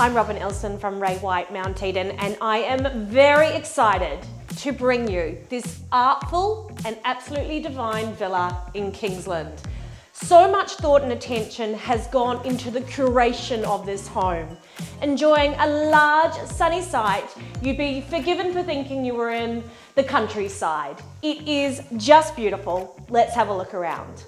I'm Robyn Ellson from Ray White Mount Eden and I am very excited to bring you this artful and absolutely divine villa in Kingsland. So much thought and attention has gone into the curation of this home. Enjoying a large sunny site, you'd be forgiven for thinking you were in the countryside. It is just beautiful. Let's have a look around.